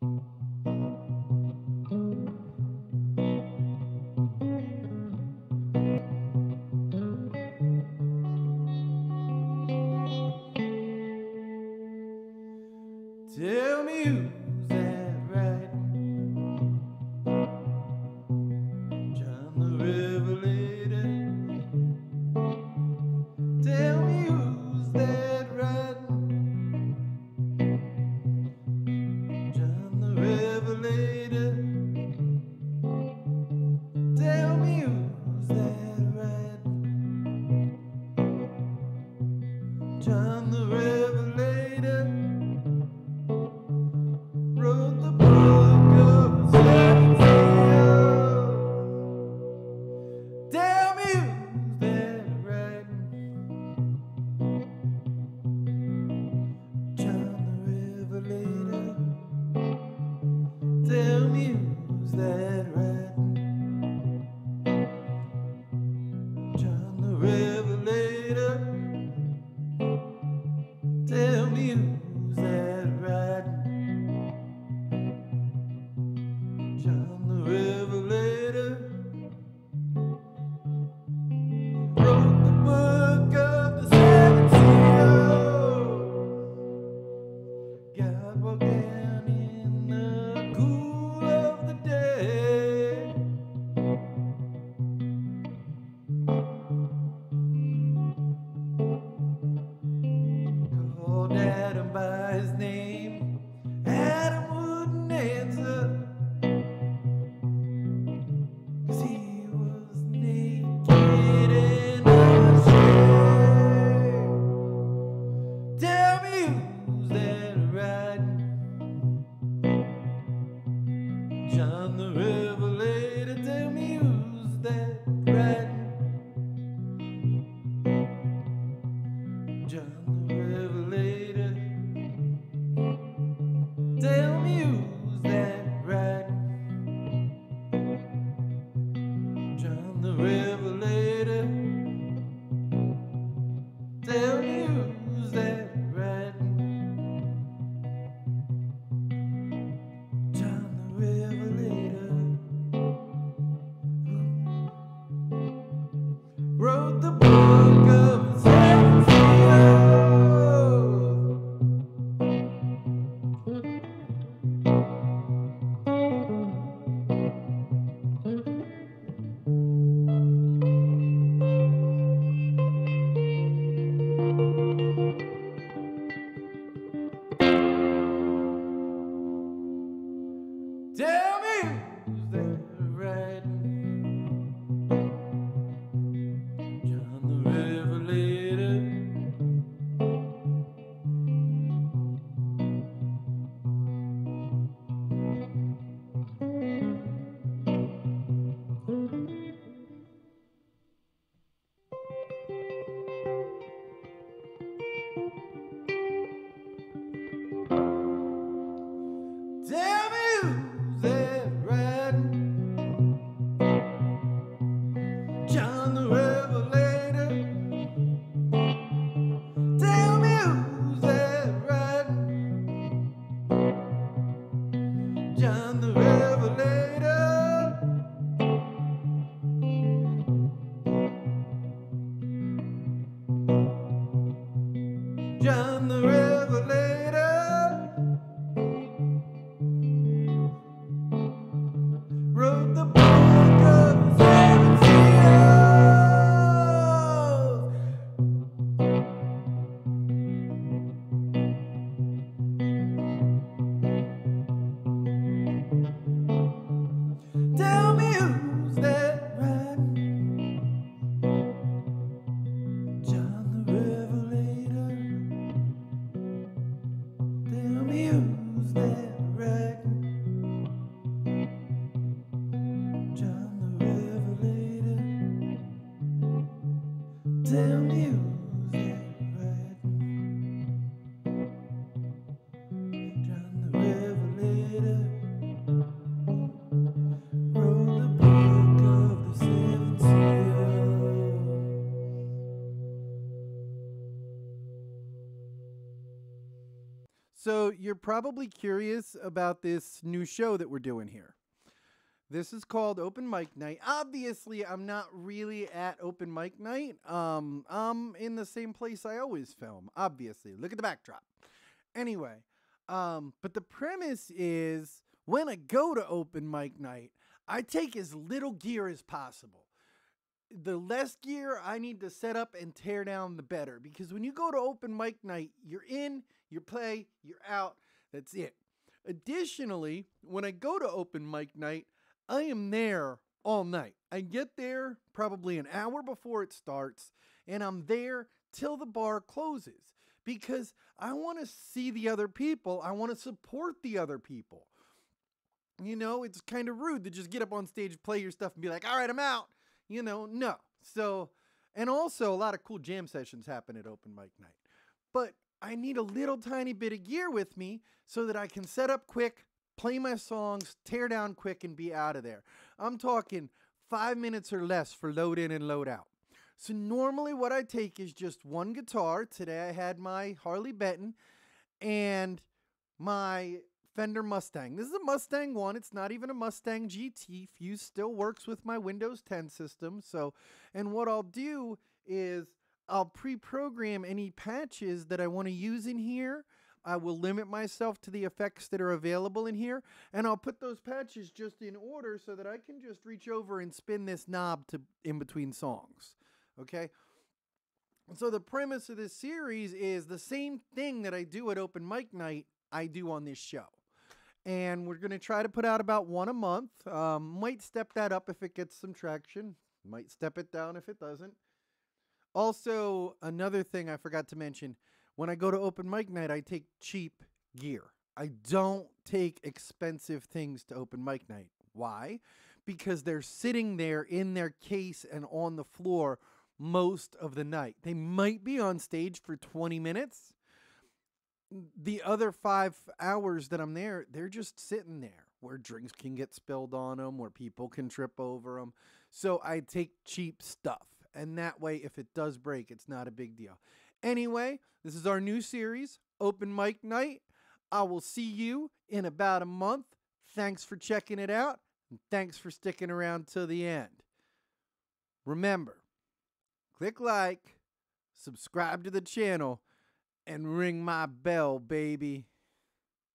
Tell me who losing. by his name. lives there. canım damn music So you're probably curious about this new show that we're doing here. This is called Open Mic Night. Obviously, I'm not really at Open Mic Night. Um, I'm in the same place I always film. Obviously, look at the backdrop. Anyway, um, but the premise is when I go to Open Mic Night, I take as little gear as possible. The less gear I need to set up and tear down, the better. Because when you go to Open Mic Night, you're in, you play, you're out. That's it. Additionally, when I go to Open Mic Night, I am there all night. I get there probably an hour before it starts, and I'm there till the bar closes because I want to see the other people. I want to support the other people. You know, it's kind of rude to just get up on stage, play your stuff, and be like, all right, I'm out. You know, no. So, and also a lot of cool jam sessions happen at open mic night. But I need a little tiny bit of gear with me so that I can set up quick, play my songs, tear down quick, and be out of there. I'm talking five minutes or less for load in and load out. So normally what I take is just one guitar. Today I had my Harley Benton and my Fender Mustang. This is a Mustang 1. It's not even a Mustang GT. Fuse still works with my Windows 10 system. So, and what I'll do is I'll pre-program any patches that I want to use in here. I will limit myself to the effects that are available in here, and I'll put those patches just in order so that I can just reach over and spin this knob to in between songs. Okay? So the premise of this series is the same thing that I do at open mic night, I do on this show. And we're going to try to put out about one a month. Um, might step that up if it gets some traction. Might step it down if it doesn't. Also, another thing I forgot to mention when I go to open mic night, I take cheap gear. I don't take expensive things to open mic night. Why? Because they're sitting there in their case and on the floor most of the night. They might be on stage for 20 minutes. The other five hours that I'm there, they're just sitting there where drinks can get spilled on them, where people can trip over them. So I take cheap stuff. And that way, if it does break, it's not a big deal. Anyway, this is our new series, Open Mic Night. I will see you in about a month. Thanks for checking it out, and thanks for sticking around till the end. Remember, click like, subscribe to the channel, and ring my bell, baby.